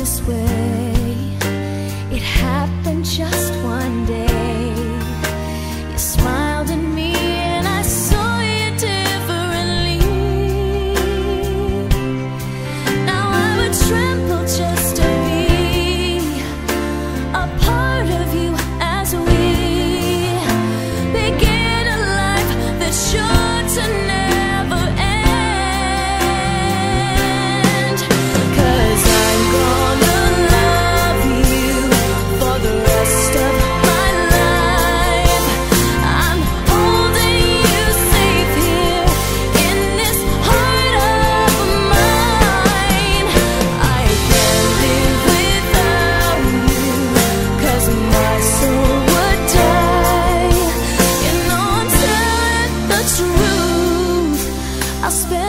this way. It happened just once. Truth. I spend